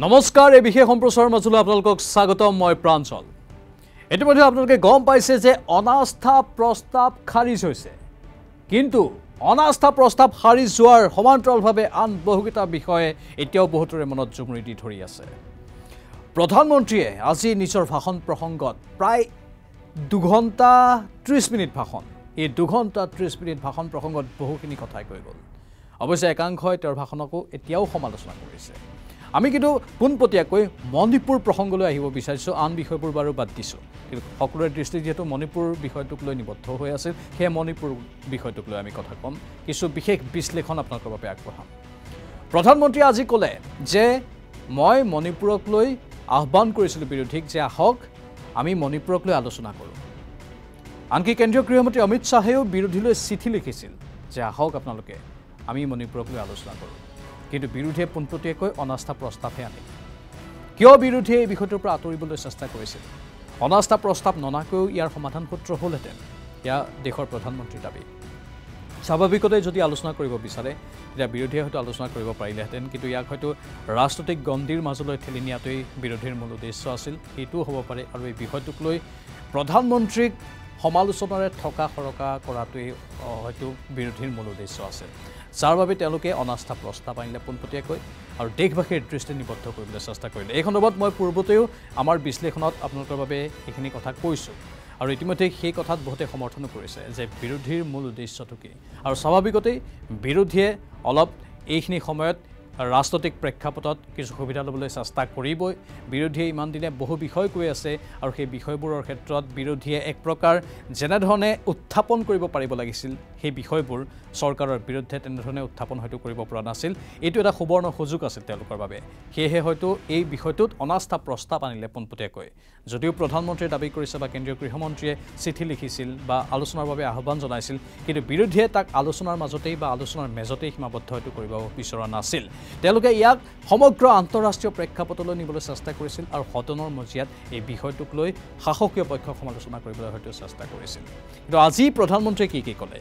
নমস্কাৰ এই বিশেষ সম্প্ৰচাৰৰ মাজলৈ আপোনালোকক স্বাগতম মই প্ৰাঞ্চল। ইতিমধ্যে আপোনালোকে গম পাইছে যে অনাস্থা প্ৰস্তাৱ খাৰিজ হৈছে। কিন্তু অনাস্থা প্ৰস্তাৱ খাৰিজ যোৱাৰ সমান্তৰালভাৱে আন বহুকেইটা বিষয়ে এতিয়াও বহুতৰে মনত জুমুৰি দি ধৰি আছে। প্ৰধানমন্ত্ৰীয়ে আজি নিজৰ ভাষণ প্ৰসংগত প্ৰায় দুঘণ্টা ত্ৰিছ মিনিট ভাষণ এই দুঘণ্টা ত্ৰিছ মিনিট ভাষণ প্ৰসংগত বহুখিনি কথাই কৈ গ'ল। অৱশ্যে একাংশই তেওঁৰ ভাষণকো এতিয়াও সমালোচনা কৰিছে। আমি কিন্তু পোনপটীয়াকৈ মণিপুৰ প্ৰসংগলৈ আহিব বিচাৰিছোঁ। আন বিষয়বোৰ বাৰু বাদ দিছোঁ। কিন্তু সকলোৰে দৃষ্টি যিহেতু মণিপুৰ বিষয়টোক লৈ নিবদ্ধ হৈ আছিল সেয়ে মণিপুৰ বিষয়টোক লৈ আমি কথা ক'ম। কিছু বিশেষ বিশ্লেষণ আপোনালোকৰ বাবে আগবঢ়াম। প্ৰধানমন্ত্ৰীয়ে আজি ক'লে যে মই মণিপুৰক লৈ আহ্বান কৰিছিলোঁ বিৰোধীক যে আহক আমি মণিপুৰক লৈ আলোচনা কৰোঁ। আনকি কেন্দ্ৰীয় গৃহমন্ত্ৰী অমিত শ্বাহেও বিৰোধীলৈ চিঠি লিখিছিল যে আহক আপোনালোকে আমি মণিপুৰক লৈ আলোচনা কৰোঁ। কিন্তু বিৰোধীয়ে পোনপটীয়াকৈ অনাস্থা প্ৰস্তাৱহে আনিল কিয় বিৰোধীয়ে এই বিষয়টোৰ পৰা আঁতৰিবলৈ চেষ্টা কৰিছিল? অনাস্থা প্ৰস্তাৱ ননাকৈও ইয়াৰ সমাধান সূত্ৰ হ'লহেঁতেন এয়া দেশৰ প্ৰধানমন্ত্ৰীৰ দাবী। স্বাভাৱিকতে যদি আলোচনা কৰিব বিচাৰে তেতিয়া বিৰোধীয়ে হয়তো আলোচনা কৰিব পাৰিলেহেঁতেন কিন্তু ইয়াক হয়তো ৰাজনৈতিক গণ্ডিৰ মাজলৈ ঠেলি নিয়াটোৱেই বিৰোধীৰ মূল উদ্দেশ্য আছিল সেইটোও হ'ব পাৰে আৰু এই বিষয়টোক লৈ প্ৰধানমন্ত্ৰীক সমালোচনাৰে থকা সৰকা কৰাটোৱেই হয়তো বিৰোধীৰ মূল উদ্দেশ্য আছে যাৰ বাবে তেওঁলোকে অনাস্থা প্ৰস্তাৱ আনিলে পোনপটীয়াকৈ আৰু দেশবাসীৰ দৃষ্টি নিবদ্ধ কৰিবলৈ চেষ্টা কৰিলে। এই সন্দৰ্ভত মই পূৰ্বতেও আমাৰ বিশ্লেষণত আপোনালোকৰ বাবে এইখিনি কথা কৈছোঁ আৰু ইতিমধ্যে সেই কথাত বহুতে সমৰ্থনো কৰিছে যে বিৰোধীৰ মূল উদ্দেশ্যটো কি। আৰু স্বাভাৱিকতেই বিৰোধীয়ে অলপ এইখিনি সময়ত ৰাজনৈতিক প্ৰেক্ষাপটত কিছু সুবিধা ল'বলৈ চেষ্টা কৰিবই। বিৰোধীয়ে ইমান দিনে বহু বিষয় কৈ আছে আৰু সেই বিষয়বোৰৰ ক্ষেত্ৰত বিৰোধীয়ে এক প্ৰকাৰ যেনেধৰণে উত্থাপন কৰিব পাৰিব লাগিছিল সেই বিষয়বোৰ চৰকাৰৰ বিৰুদ্ধে তেনেধৰণে উত্থাপন হয়তো কৰিব পৰা নাছিল। এইটো এটা সুবৰ্ণ সুযোগ আছিল তেওঁলোকৰ বাবে। সেয়েহে হয়তো এই বিষয়টোত অনাস্থা প্ৰস্তাৱ আনিলে পোনপটীয়াকৈ। যদিও প্ৰধানমন্ত্ৰীয়ে দাবী কৰিছে বা কেন্দ্ৰীয় গৃহমন্ত্ৰীয়ে চিঠি লিখিছিল বা আলোচনাৰ বাবে আহ্বান জনাইছিল কিন্তু বিৰোধীয়ে তাক আলোচনাৰ মাজতেই বা আলোচনাৰ মেজতেই সীমাবদ্ধ হয়তো কৰিব বিচৰা নাছিল। তেওঁলোকে ইয়াক সমগ্ৰ আন্তঃৰাষ্ট্ৰীয় প্ৰেক্ষাপটলৈ নিবলৈ চেষ্টা কৰিছিল আৰু সদনৰ মজিয়াত এই বিষয়টোক লৈ শাসকীয় পক্ষক সমালোচনা কৰিবলৈ হয়তো চেষ্টা কৰিছিল। কিন্তু আজি প্ৰধানমন্ত্ৰীয়ে কি কি ক'লে?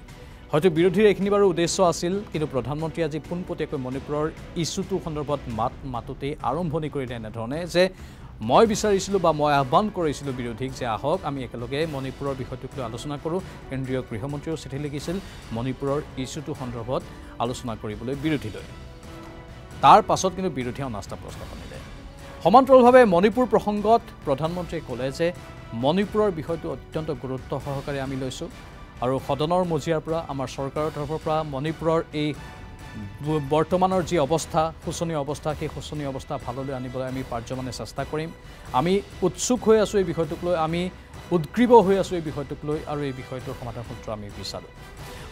হয়তো বিৰোধীৰ এইখিনি বাৰু উদ্দেশ্য আছিল কিন্তু প্ৰধানমন্ত্ৰীয়ে আজি পোনপটীয়াকৈ মণিপুৰৰ ইছ্যুটো সন্দৰ্ভত মাত মাতোতেই আৰম্ভণি কৰিলে এনেধৰণে যে মই বিচাৰিছিলোঁ বা মই আহ্বান কৰিছিলোঁ বিৰোধীক যে আহক আমি একেলগে মণিপুৰৰ বিষয়টোক লৈ আলোচনা কৰোঁ। কেন্দ্ৰীয় গৃহমন্ত্ৰীয়েও চিঠি লিখিছিল মণিপুৰৰ ইছ্যুটো সন্দৰ্ভত আলোচনা কৰিবলৈ বিৰোধীলৈ তাৰ পাছত কিন্তু বিৰোধীয়ে অনাস্থা প্ৰস্তাৱ আনিলে সমান্তৰালভাৱে মণিপুৰ প্ৰসংগত প্ৰধানমন্ত্ৰীয়ে ক'লে যে মণিপুৰৰ বিষয়টো অত্যন্ত গুৰুত্ব সহকাৰে আমি লৈছোঁ। আৰু সদনৰ মজিয়াৰ পৰা আমাৰ চৰকাৰৰ তৰফৰ পৰা মণিপুৰৰ এই বৰ্তমানৰ যি অৱস্থা শোচনীয় অৱস্থা সেই শোচনীয় অৱস্থা ভাললৈ আনিবলৈ আমি পাৰ্যমানে চেষ্টা কৰিম। আমি উৎসুক হৈ আছোঁ এই বিষয়টোক লৈ আমি উদ্গ্ৰীৱ হৈ আছোঁ এই বিষয়টোক লৈ আৰু এই বিষয়টোৰ সমাধান সূত্ৰ আমি বিচাৰোঁ।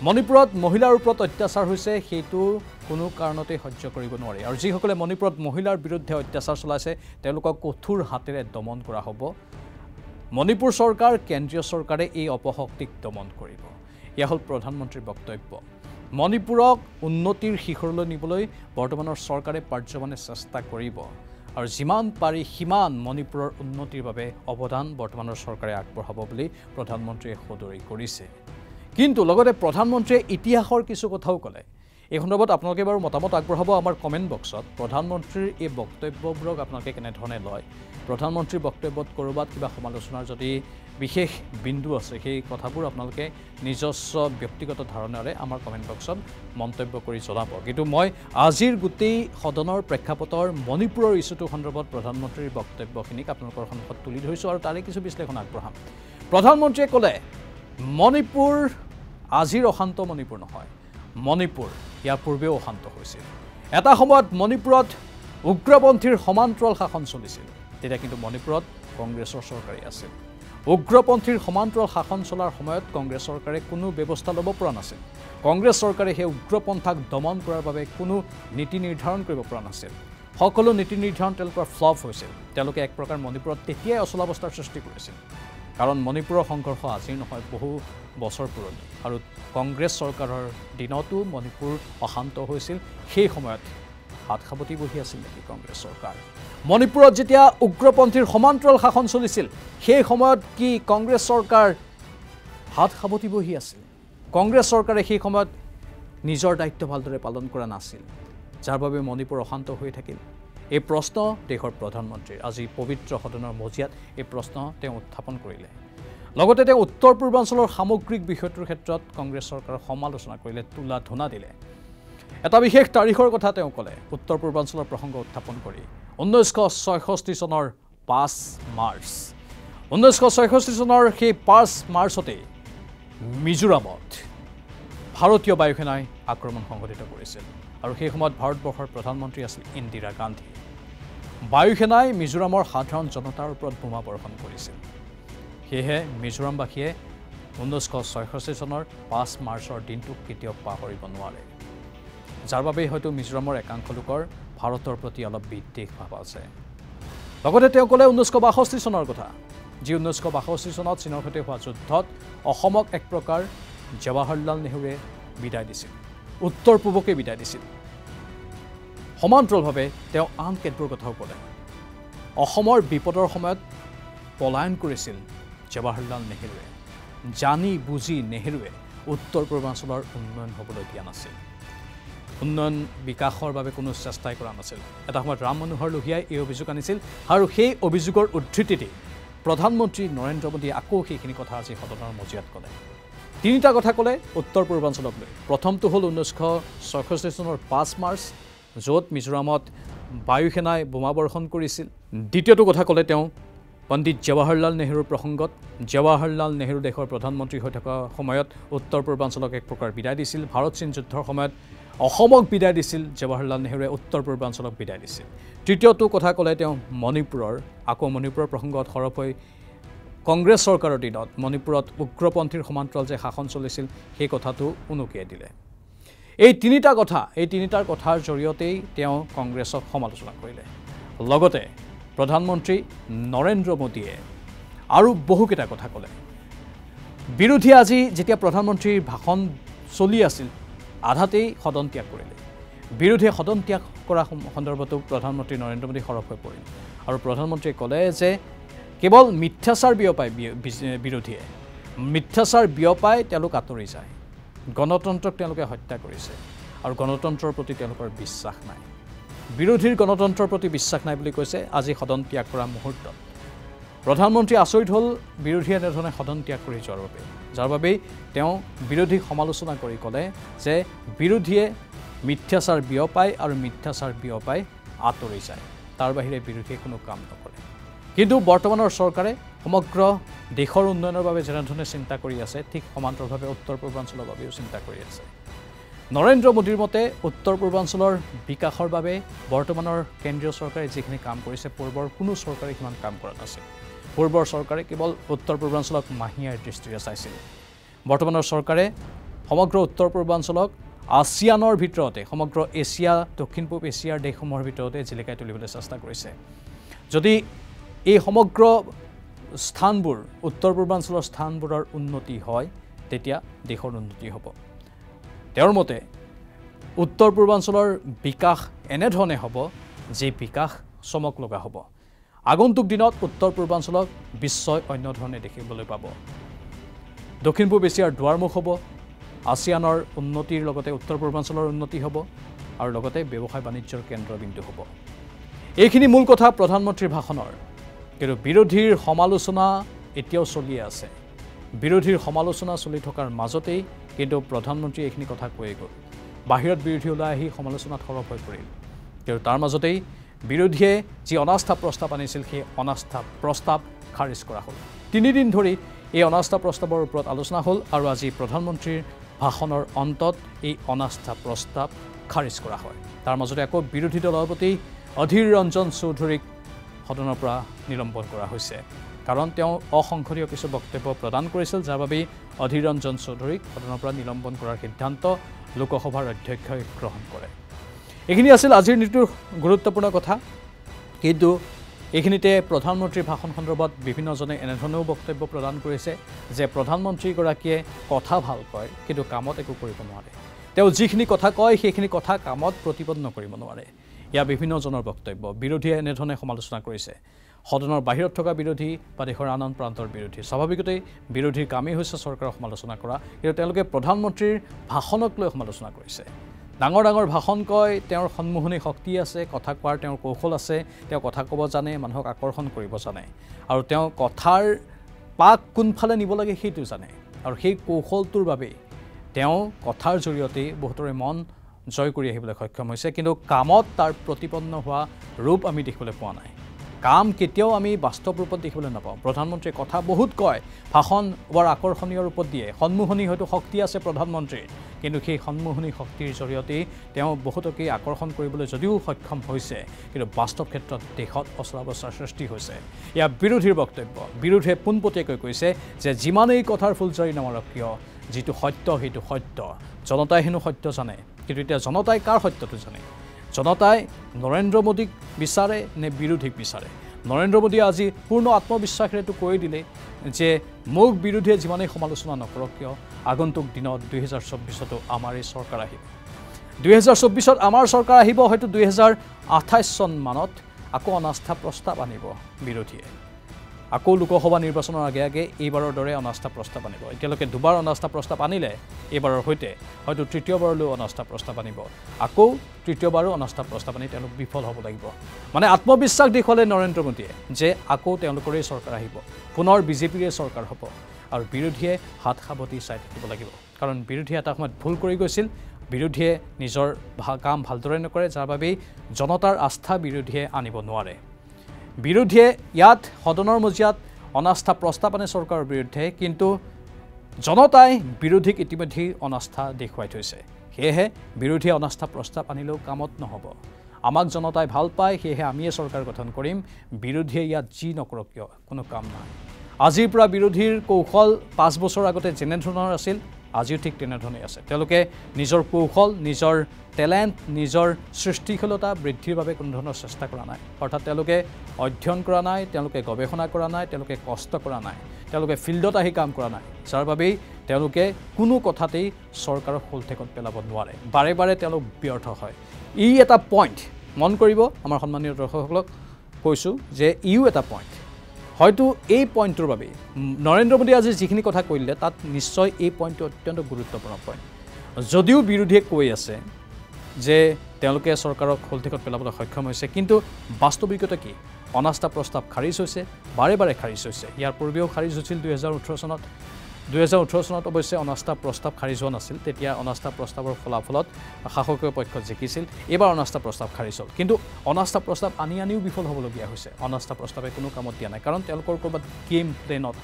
মণিপুৰত মহিলাৰ ওপৰত অত্যাচাৰ হৈছে সেইটো কোনো কাৰণতে সহ্য কৰিব নোৱাৰি। আৰু যিসকলে মণিপুৰত মহিলাৰ বিৰুদ্ধে অত্যাচাৰ চলাইছে তেওঁলোকক কঠোৰ হাতেৰে দমন কৰা হ'ব। মণিপুৰ চৰকাৰ কেন্দ্ৰীয় চৰকাৰে এই অপশক্তিক দমন কৰিব। এয়া হ'ল প্ৰধানমন্ত্ৰীৰ বক্তব্য। মণিপুৰক উন্নতিৰ শিখৰলৈ নিবলৈ বৰ্তমানৰ চৰকাৰে পাৰ্যমানে চেষ্টা কৰিব আৰু যিমান পাৰি সিমান মণিপুৰৰ উন্নতিৰ বাবে অৱদান বৰ্তমানৰ চৰকাৰে আগবঢ়াব বুলি প্ৰধানমন্ত্ৰীয়ে সদৰি কৰিছে। কিন্তু লগতে প্ৰধানমন্ত্ৰীয়ে ইতিহাসৰ কিছু কথাও ক'লে। এই সন্দৰ্ভত আপোনালোকে বাৰু মতামত আগবঢ়াব আমাৰ কমেণ্ট বক্সত প্ৰধানমন্ত্ৰীৰ এই বক্তব্যবোৰক আপোনালোকে কেনেধৰণে লয়? প্ৰধানমন্ত্ৰীৰ বক্তব্যত ক'ৰবাত কিবা সমালোচনাৰ যদি বিশেষ বিন্দু আছে সেই কথাবোৰ আপোনালোকে নিজস্ব ব্যক্তিগত ধাৰণাৰে আমাৰ কমেণ্ট বক্সত মন্তব্য কৰি জনাব। কিন্তু মই আজিৰ গোটেই সদনৰ প্ৰেক্ষাপটৰ মণিপুৰৰ ইছ্যুটো সন্দৰ্ভত প্ৰধানমন্ত্ৰীৰ বক্তব্যখিনিক আপোনালোকৰ সন্মুখত তুলি ধৰিছোঁ আৰু তাৰে কিছু বিশ্লেষণ আগবঢ়াম। প্ৰধানমন্ত্ৰীয়ে ক'লে মণিপুৰ আজিৰ অশান্ত মণিপুৰ নহয়। মণিপুৰ। ইয়াৰ পূৰ্বেও অশান্ত হৈছিল। এটা সময়ত মণিপুৰত উগ্ৰপন্থীৰ সমান্তৰাল শাসন চলিছিল। তেতিয়া কিন্তু মণিপুৰত কংগ্ৰেছৰ চৰকাৰেই আছিল। উগ্ৰপন্থীৰ সমান্তৰাল শাসন চলাৰ সময়ত কংগ্ৰেছ চৰকাৰে কোনো ব্যৱস্থা ল'ব পৰা নাছিল। কংগ্ৰেছ চৰকাৰে সেই উগ্ৰপন্থাক দমন কৰাৰ বাবে কোনো নীতি নিৰ্ধাৰণ কৰিব পৰা নাছিল। সকলো নীতি নিৰ্ধাৰণ তেওঁলোকৰ ফ্লপ হৈছিল। তেওঁলোকে এক প্ৰকাৰ মণিপুৰত তেতিয়াই অচলাৱস্থাৰ সৃষ্টি কৰিছিল। কাৰণ মণিপুৰৰ সংঘৰ্ষ আজিৰ নহয় বহু বছৰ পুৰণি। আৰু কংগ্ৰেছ চৰকাৰৰ দিনতো মণিপুৰ অশান্ত হৈছিল সেই সময়ত হাত সাৱটি বহি আছিল নেকি কংগ্ৰেছ চৰকাৰ? মণিপুৰত যেতিয়া উগ্ৰপন্থীৰ সমান্তৰাল শাসন চলিছিল সেই সময়ত কি কংগ্ৰেছ চৰকাৰ হাত সাৱটি বহি আছিল? কংগ্ৰেছ চৰকাৰে সেই সময়ত নিজৰ দায়িত্ব ভালদৰে পালন কৰা নাছিল যাৰ বাবে মণিপুৰ অশান্ত হৈ থাকিল। এই প্ৰশ্ন দেশৰ প্ৰধানমন্ত্ৰীৰ। আজি পবিত্ৰ সদনৰ মজিয়াত এই প্ৰশ্ন তেওঁ উত্থাপন কৰিলে। লগতে তেওঁ উত্তৰ পূৰ্বাঞ্চলৰ সামগ্ৰিক বিষয়টোৰ ক্ষেত্ৰত কংগ্ৰেছ চৰকাৰৰ সমালোচনা কৰিলে তোলা ধূনা দিলে। এটা বিশেষ তাৰিখৰ কথা তেওঁ ক'লে উত্তৰ পূৰ্বাঞ্চলৰ প্ৰসংগ উত্থাপন কৰি। ঊনৈছশ ছয়ষষ্ঠি চনৰ পাঁচ মাৰ্চ। ঊনৈছশ ছয়ষষ্ঠি চনৰ সেই পাঁচ মাৰ্চতেই মিজোৰামত ভাৰতীয় বায়ুসেনাই আক্ৰমণ সংঘটিত কৰিছিল। আৰু সেই সময়ত ভাৰতবৰ্ষৰ প্ৰধানমন্ত্ৰী আছিল ইন্দিৰা গান্ধী। বায়ুসেনাই মিজোৰামৰ সাধাৰণ জনতাৰ ওপৰত বোমা বৰ্ষণ কৰিছিল। সেয়েহে মিজোৰামবাসীয়ে ঊনৈছশ ছয়ষষ্ঠি চনৰ পাঁচ মাৰ্চৰ দিনটোক কেতিয়াও পাহৰিব নোৱাৰে। যাৰ বাবেই হয়তো মিজোৰামৰ একাংশ লোকৰ ভাৰতৰ প্ৰতি অলপ বিদ্বেষ ভাৱ আছে। লগতে তেওঁ ক'লে ঊনৈছশ বাষষ্ঠি চনৰ কথা যি ঊনৈছশ বাষষ্ঠি চনত চীনৰ সৈতে হোৱা যুদ্ধত অসমক এক প্ৰকাৰ জৱাহৰলাল নেহৰুৱে বিদায় দিছিল। উত্তৰ পূবকে বিদায় দিছিল। সমান্তৰালভাৱে তেওঁ আন কেতবোৰ কথাও ক'লে। অসমৰ বিপদৰ সময়ত পলায়ন কৰিছিল জৱাহৰলাল নেহৰুৱে। জানি বুজি নেহৰুৱে উত্তৰ পূৰ্বাঞ্চলৰ উন্নয়ন হ'বলৈ দিয়া নাছিল। উন্নয়ন বিকাশৰ বাবে কোনো চেষ্টাই কৰা নাছিল। এটা সময়ত ৰাম মনোহৰ লোহিয়াই এই অভিযোগ আনিছিল আৰু সেই অভিযোগৰ উদ্ধৃতি দি প্ৰধানমন্ত্ৰী নৰেন্দ্ৰ মোদীয়ে আকৌ সেইখিনি কথা আজি সদনৰ মজিয়াত ক'লে। তিনিটা কথা ক'লে উত্তৰ পূৰ্বাঞ্চলক লৈ। প্ৰথমটো হ'ল ঊনৈছশ ছয়ষষ্ঠি চনৰ পাঁচ মাৰ্চ য'ত মিজোৰামত বায়ুসেনাই বোমা বৰ্ষণ কৰিছিল। দ্বিতীয়টো কথা ক'লে তেওঁ পণ্ডিত জৱাহৰলাল নেহৰুৰ প্ৰসংগত। জৱাহৰলাল নেহৰু দেশৰ প্ৰধানমন্ত্ৰী হৈ থকা সময়ত উত্তৰ পূৰ্বাঞ্চলক এক প্ৰকাৰ বিদায় দিছিল। ভাৰত চীন যুদ্ধৰ সময়ত অসমক বিদায় দিছিল। জৱাহৰলাল নেহৰুৱে উত্তৰ পূৰ্বাঞ্চলক বিদায় দিছিল। তৃতীয়টো কথা ক'লে তেওঁ মণিপুৰৰ আকৌ মণিপুৰৰ প্ৰসংগত সৰব হৈ কংগ্ৰেছ চৰকাৰৰ দিনত মণিপুৰত উগ্ৰপন্থীৰ সমান্তৰাল যে শাসন চলিছিল সেই কথাটো উনুকিয়াই দিলে। এই তিনিটা কথা এই তিনিটাৰ কথাৰ জৰিয়তেই তেওঁ কংগ্ৰেছক সমালোচনা কৰিলে। লগতে প্ৰধানমন্ত্ৰী নৰেন্দ্ৰ মোদীয়ে আৰু বহুকেইটা কথা ক'লে। বিৰোধীয়ে আজি যেতিয়া প্ৰধানমন্ত্ৰীৰ ভাষণ চলি আছিল আধাতেই সদন ত্যাগ কৰিলে। বিৰোধীয়ে সদন ত্যাগ কৰা সন্দৰ্ভতো প্ৰধানমন্ত্ৰী নৰেন্দ্ৰ মোদী সৰব হৈ পৰিল। আৰু প্ৰধানমন্ত্ৰীয়ে ক'লে যে কেৱল মিথ্যাচাৰ বিয়পাই বিৰোধীয়ে। মিথ্যাচাৰ বিয়পাই তেওঁলোক আঁতৰি যায়। গণতন্ত্ৰক তেওঁলোকে হত্যা কৰিছে আৰু গণতন্ত্ৰৰ প্ৰতি তেওঁলোকৰ বিশ্বাস নাই। বিৰোধীৰ গণতন্ত্ৰৰ প্ৰতি বিশ্বাস নাই বুলি কৈছে আজি সদন ত্যাগ কৰা মুহূৰ্তত। প্ৰধানমন্ত্ৰী আচৰিত হ'ল বিৰোধীয়ে এনেধৰণে সদন ত্যাগ কৰি যোৱাৰ বাবে। যাৰ বাবেই তেওঁ বিৰোধীক সমালোচনা কৰি ক'লে যে বিৰোধীয়ে মিথ্যাচাৰ বিয়পায় আৰু মিথ্যাচাৰ বিয়পাই আঁতৰি যায়। তাৰ বাহিৰে বিৰোধীয়ে কোনো কাম নকৰে। কিন্তু বৰ্তমানৰ চৰকাৰে সমগ্ৰ দেশৰ উন্নয়নৰ বাবে যেনেধৰণে চিন্তা কৰি আছে ঠিক সমান্তৰভাৱে উত্তৰ পূৰ্বাঞ্চলৰ বাবেও চিন্তা কৰি আছে। নৰেন্দ্ৰ মোদীৰ মতে উত্তৰ পূৰ্বাঞ্চলৰ বিকাশৰ বাবে বৰ্তমানৰ কেন্দ্ৰীয় চৰকাৰে যিখিনি কাম কৰিছে পূৰ্বৰ কোনো চৰকাৰে সিমান কাম কৰা নাছিল। পূৰ্বৰ চৰকাৰে কেৱল উত্তৰ পূৰ্বাঞ্চলক মাহীয়াৰ দৃষ্টিৰে চাইছিল। বৰ্তমানৰ চৰকাৰে সমগ্ৰ উত্তৰ পূৰ্বাঞ্চলক আছিয়ানৰ ভিতৰতে সমগ্ৰ এছিয়া দক্ষিণ পূব এছিয়াৰ দেশসমূহৰ ভিতৰতে জিলিকাই তুলিবলৈ চেষ্টা কৰিছে। যদি এই সমগ্ৰ স্থানবোৰ উত্তৰ পূৰ্বাঞ্চলৰ স্থানবোৰৰ উন্নতি হয় তেতিয়া দেশৰ উন্নতি হ'ব। তেওঁৰ মতে উত্তৰ পূৰ্বাঞ্চলৰ বিকাশ এনেধৰণে হ'ব যি বিকাশ চমক লগা হ'ব। আগন্তুক দিনত উত্তৰ পূৰ্বাঞ্চলক বিশ্বই অন্য ধৰণে দেখিবলৈ পাব। দক্ষিণ পূব এছিয়াৰ দুৱাৰমুখ হ'ব আছিয়ানৰ উন্নতিৰ লগতে উত্তৰ পূৰ্বাঞ্চলৰ উন্নতি হ'ব আৰু লগতে ব্যৱসায় বাণিজ্যৰ কেন্দ্ৰবিন্দু হ'ব। এইখিনি মূল কথা প্ৰধানমন্ত্ৰীৰ ভাষণৰ। কিন্তু বিৰোধীৰ সমালোচনা এতিয়াও চলিয়ে আছে। বিৰোধীৰ সমালোচনা চলি থকাৰ মাজতেই কিন্তু প্ৰধানমন্ত্ৰীয়ে এইখিনি কথা কৈয়ে গ'ল। বাহিৰত বিৰোধী ওলাই আহি সমালোচনাত সৰব হৈ পৰিল। কিন্তু তাৰ মাজতেই বিৰোধীয়ে যি অনাস্থা প্ৰস্তাৱ আনিছিল সেই অনাস্থা প্ৰস্তাৱ খাৰিজ কৰা হ'ল। তিনিদিন ধৰি এই অনাস্থা প্ৰস্তাৱৰ ওপৰত আলোচনা হ'ল আৰু আজি প্ৰধানমন্ত্ৰীৰ ভাষণৰ অন্তত এই অনাস্থা প্ৰস্তাৱ খাৰিজ কৰা হয়। তাৰ মাজতে আকৌ বিৰোধী দলৰ প্ৰতি অধীৰ ৰঞ্জন চৌধুৰীক সদনৰ পৰা নিলম্বন কৰা হৈছে। কাৰণ তেওঁ অসংসদীয় কিছু বক্তব্য প্ৰদান কৰিছিল যাৰ বাবেই অধীৰ ৰঞ্জন চৌধুৰীক সদনৰ পৰা নিলম্বন কৰাৰ সিদ্ধান্ত লোকসভাৰ অধ্যক্ষই গ্ৰহণ কৰে। এইখিনি আছিল আজিৰ নীতিৰ গুৰুত্বপূৰ্ণ কথা। কিন্তু এইখিনিতে প্ৰধানমন্ত্ৰীৰ ভাষণ সন্দৰ্ভত বিভিন্নজনে এনেধৰণেও বক্তব্য প্ৰদান কৰিছে যে প্ৰধানমন্ত্ৰীগৰাকীয়ে কথা ভাল কয় কিন্তু কামত একো কৰিব নোৱাৰে। তেওঁ যিখিনি কথা কয় সেইখিনি কথা কামত প্ৰতিপন্ন কৰিব নোৱাৰে। ইয়াৰ বিভিন্নজনৰ বক্তব্য। বিৰোধীয়ে এনেধৰণে সমালোচনা কৰিছে। সদনৰ বাহিৰত থকা বিৰোধী বা দেশৰ আন আন প্ৰান্তৰ বিৰোধী। স্বাভাৱিকতেই বিৰোধীৰ কামেই হৈছে চৰকাৰৰ সমালোচনা কৰা। কিন্তু তেওঁলোকে প্ৰধানমন্ত্ৰীৰ ভাষণক লৈ সমালোচনা কৰিছে। ডাঙৰ ডাঙৰ ভাষণ কয় তেওঁৰ সন্মোহনী শক্তি আছে কথা কোৱাৰ তেওঁৰ কৌশল আছে তেওঁ কথা ক'ব জানে মানুহক আকৰ্ষণ কৰিব জানে। আৰু তেওঁ কথাৰ পাক কোনফালে নিব লাগে সেইটো জানে। আৰু সেই কৌশলটোৰ বাবেই তেওঁ কথাৰ জৰিয়তেই বহুতৰে মন জয় কৰি আহিবলৈ সক্ষম হৈছে কিন্তু কামত তাৰ প্ৰতিপন্ন হোৱা ৰূপ আমি দেখিবলৈ পোৱা নাই। কাম কেতিয়াও আমি বাস্তৱ ৰূপত দেখিবলৈ নাপাওঁ। প্ৰধানমন্ত্ৰীয়ে কথা বহুত কয় ভাষণ বৰ আকৰ্ষণীয় ৰূপত দিয়ে। সন্মোহনী হয়তো শক্তি আছে প্ৰধানমন্ত্ৰীৰ কিন্তু সেই সন্মোহনী শক্তিৰ জৰিয়তেই তেওঁ বহুতকেই আকৰ্ষণ কৰিবলৈ যদিও সক্ষম হৈছে কিন্তু বাস্তৱ ক্ষেত্ৰত দেশত অচলাৱস্থাৰ সৃষ্টি হৈছে। ইয়াৰ বিৰোধীৰ বক্তব্য বিৰোধীয়ে পোনপটীয়াকৈ কৈছে যে যিমানেই কথাৰ ফুলজাৰি নামাৰক কিয় যিটো সত্য সেইটো সত্য। জনতাই হেনো সত্য জানে কিন্তু এতিয়া জনতাই কাৰ সত্যটো জানে? জনতাই নৰেন্দ্ৰ মোদীক বিচাৰে নে বিৰোধীক বিচাৰে? নৰেন্দ্ৰ মোদীয়ে আজি পূৰ্ণ আত্মবিশ্বাসেৰেতো কৈ দিলে যে মোক বিৰোধীয়ে যিমানেই সমালোচনা নকৰক কিয় আগন্তুক দিনত দুহেজাৰ চৌব্বিছতো আমাৰেই চৰকাৰ আহিব। দুহেজাৰ চৌব্বিছত আমাৰ চৰকাৰ আহিব হয়তো দুহেজাৰ আঠাইছ চনমানত আকৌ অনাস্থা প্ৰস্তাৱ আনিব বিৰোধীয়ে। আকৌ লোকসভা নিৰ্বাচনৰ আগে আগে এইবাৰৰ দৰে অনাস্থা প্ৰস্তাৱ আনিব। এতিয়ালৈকে দুবাৰ অনাস্থা প্ৰস্তাৱ আনিলে এইবাৰৰ সৈতে হয়তো তৃতীয়বাৰলৈও অনাস্থা প্ৰস্তাৱ আনিব। আকৌ তৃতীয়বাৰো অনাস্থা প্ৰস্তাৱ আনি তেওঁলোক বিফল হ'ব লাগিব। মানে আত্মবিশ্বাস দেখুৱালে নৰেন্দ্ৰ মোদীয়ে যে আকৌ তেওঁলোকৰেই চৰকাৰ আহিব। পুনৰ বিজেপিৰে চৰকাৰ হ'ব আৰু বিৰোধীয়ে হাত সাৱটি চাই থাকিব লাগিব। কাৰণ বিৰোধীয়ে এটা সময়ত ভুল কৰি গৈছিল। বিৰোধীয়ে নিজৰ ভা কাম ভালদৰে নকৰে যাৰ বাবেই জনতাৰ আস্থা বিৰোধীয়ে আনিব নোৱাৰে। বিৰোধীয়ে ইয়াত সদনৰ মজিয়াত অনাস্থা প্ৰস্তাৱ আনে চৰকাৰৰ বিৰুদ্ধে কিন্তু জনতাই বিৰোধীক ইতিমধ্যেই অনাস্থা দেখুৱাই থৈছে। সেয়েহে বিৰোধীয়ে অনাস্থা প্ৰস্তাৱ আনিলেও কামত নহ'ব। আমাক জনতাই ভাল পায় সেয়েহে আমিয়ে চৰকাৰ গঠন কৰিম। বিৰোধীয়ে ইয়াত যি নকৰক কিয় কোনো কাম নাই। আজিৰ পৰা বিৰোধীৰ কৌশল পাঁচ বছৰ আগতে যেনেধৰণৰ আছিল আজিও ঠিক তেনেধৰণেই আছে। তেওঁলোকে নিজৰ কৌশল নিজৰ টেলেণ্ট নিজৰ সৃষ্টিশীলতা বৃদ্ধিৰ বাবে কোনো ধৰণৰ চেষ্টা কৰা নাই। অৰ্থাৎ তেওঁলোকে অধ্যয়ন কৰা নাই তেওঁলোকে গৱেষণা কৰা নাই তেওঁলোকে কষ্ট কৰা নাই তেওঁলোকে ফিল্ডত আহি কাম কৰা নাই। যাৰ বাবেই তেওঁলোকে কোনো কথাতেই চৰকাৰক শোলঠেকত পেলাব নোৱাৰে। বাৰে বাৰে তেওঁলোক ব্যৰ্থ হয়। ই এটা পইণ্ট মন কৰিব আমাৰ সন্মানীয় দৰ্শকসকলক কৈছোঁ যে ইও এটা পইণ্ট হয়তো এই পইণ্টটোৰ বাবেই। নৰেন্দ্ৰ মোদীয়ে আজি যিখিনি কথা কৈ দিলে তাত নিশ্চয় এই পইণ্টটো অত্যন্ত গুৰুত্বপূৰ্ণ পইণ্ট যদিও বিৰোধীয়ে কৈ আছে যে তেওঁলোকে চৰকাৰক শোলঠেকত পেলাবলৈ সক্ষম হৈছে কিন্তু বাস্তৱিকতা কি? অনাস্থা প্ৰস্তাৱ খাৰিজ হৈছে বাৰে বাৰে খাৰিজ হৈছে। ইয়াৰ পূৰ্বেও খাৰিজ হৈছিল দুহেজাৰ ওঠৰ চনত। দুহেজাৰ ওঠৰ চনত অৱশ্যে অনাস্থা প্ৰস্তাৱ খাৰিজ হোৱা নাছিল তেতিয়া অনাস্থা প্ৰস্তাৱৰ ফলাফলত শাসকীয় পক্ষত জিকিছিল। এইবাৰ অনাস্থা প্ৰস্তাৱ খাৰিজ হ'ল। কিন্তু অনাস্থা প্ৰস্তাৱ আনি আনিও বিফল হ'বলগীয়া হৈছে। অনাস্থা প্ৰস্তাৱে কোনো কামত দিয়া নাই কাৰণ তেওঁলোকৰ ক'ৰবাত গেম প্লেনত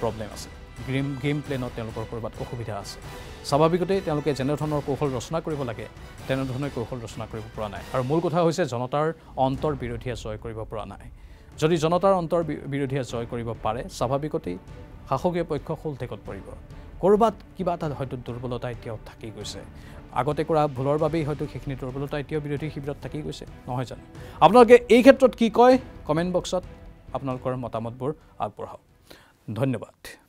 প্ৰব্লেম আছে। গেম গেম প্লেনত তেওঁলোকৰ ক'ৰবাত অসুবিধা আছে। স্বাভাৱিকতেই তেওঁলোকে যেনেধৰণৰ কৌশল ৰচনা কৰিব লাগে তেনেধৰণে কৌশল ৰচনা কৰিব পৰা নাই। আৰু মূল কথা হৈছে জনতাৰ অন্তৰ বিৰোধীয়ে জয় কৰিব পৰা নাই। যদি জনতাৰ অন্তৰ বিৰোধীয়ে জয় কৰিব পাৰে স্বাভাৱিকতেই শাসকীয় পক্ষ শোলঠেকত পৰিব। ক'ৰবাত কিবা এটা হয়তো দুৰ্বলতা এতিয়াও থাকি গৈছে। আগতে কৰা ভুলৰ বাবেই হয়তো সেইখিনি দুৰ্বলতা এতিয়াও বিৰোধী শিবিৰত থাকি গৈছে নহয় জানো? আপোনালোকে এই ক্ষেত্ৰত কি কয়? কমেণ্ট বক্সত আপোনালোকৰ মতামতবোৰ আগবঢ়াওক। ধন্যবাদ।